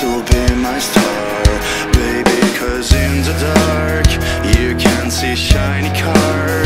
so be my star. Baby, cause in the dark You can see shiny cars.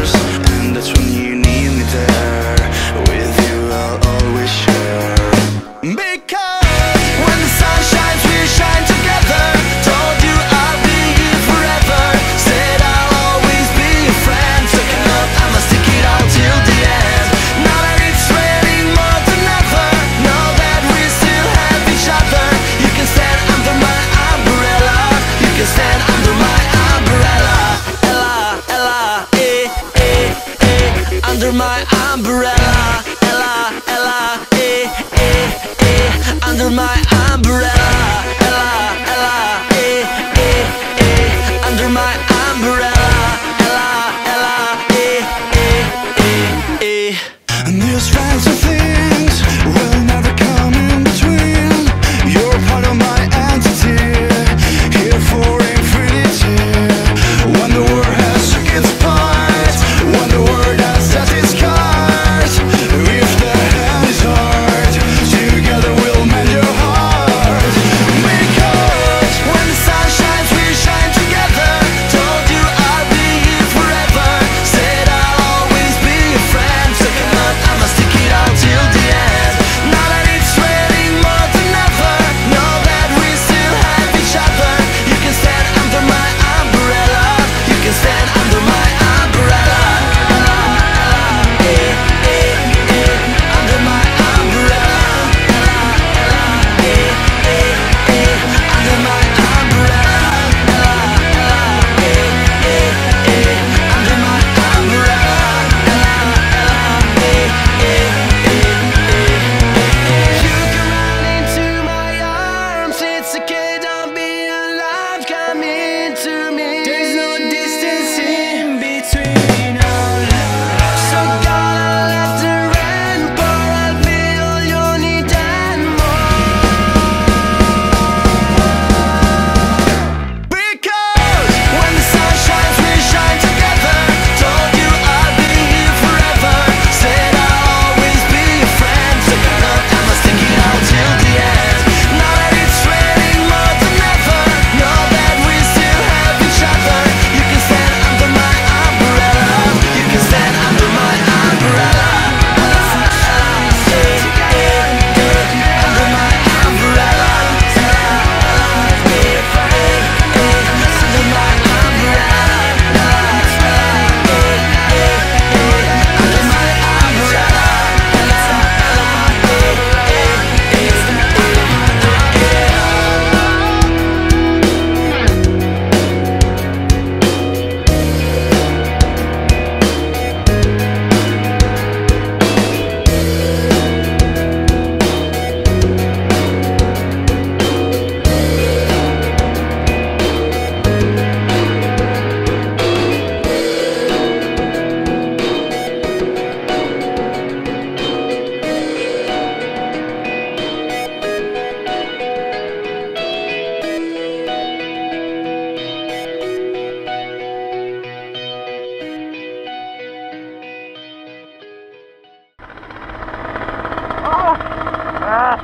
Ah!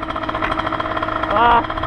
Ah!